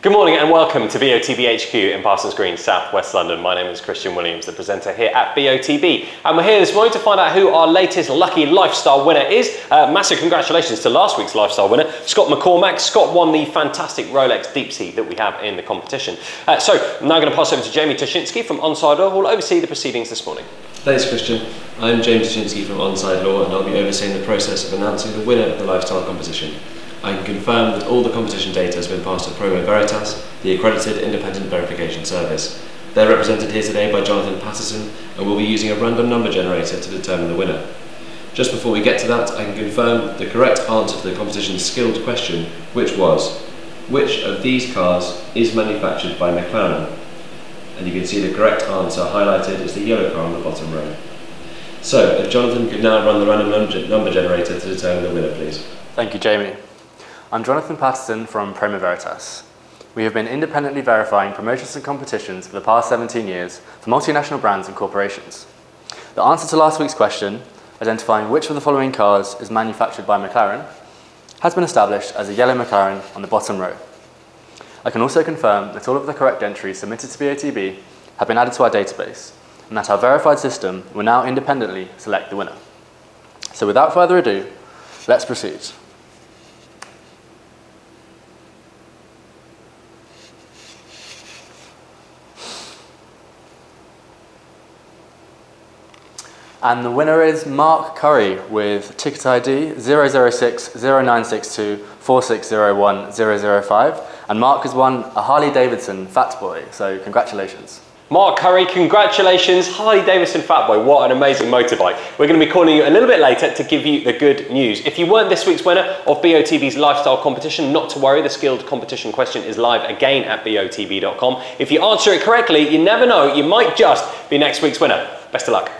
Good morning and welcome to BOTB HQ in Parsons Green, South West London. My name is Christian Williams, the presenter here at BOTB. And we're here this morning to find out who our latest lucky lifestyle winner is. Uh, massive congratulations to last week's lifestyle winner, Scott McCormack. Scott won the fantastic Rolex Deep Sea that we have in the competition. Uh, so I'm now going to pass over to Jamie Toshinsky from Onside Law, who will oversee the proceedings this morning. Thanks, Christian. I'm James Toshinsky from Onside Law, and I'll be overseeing the process of announcing the winner of the lifestyle competition. I can confirm that all the competition data has been passed to Promo Veritas, the accredited independent verification service. They're represented here today by Jonathan Patterson and we'll be using a random number generator to determine the winner. Just before we get to that, I can confirm the correct answer to the competition's skilled question, which was, which of these cars is manufactured by McLaren? And you can see the correct answer highlighted as the yellow car on the bottom row. So, if Jonathan could now run the random number generator to determine the winner, please. Thank you, Jamie. I'm Jonathan Patterson from Promo Veritas. We have been independently verifying promotions and competitions for the past 17 years for multinational brands and corporations. The answer to last week's question, identifying which of the following cars is manufactured by McLaren, has been established as a yellow McLaren on the bottom row. I can also confirm that all of the correct entries submitted to BOTB have been added to our database and that our verified system will now independently select the winner. So without further ado, let's proceed. And the winner is Mark Curry with ticket ID 006 0962 4601 005. And Mark has won a Harley Davidson Fat Boy, so congratulations. Mark Curry, congratulations. Harley Davidson Fat Boy, what an amazing motorbike. We're going to be calling you a little bit later to give you the good news. If you weren't this week's winner of BOTB's lifestyle competition, not to worry, the skilled competition question is live again at BOTB.com. If you answer it correctly, you never know, you might just be next week's winner. Best of luck.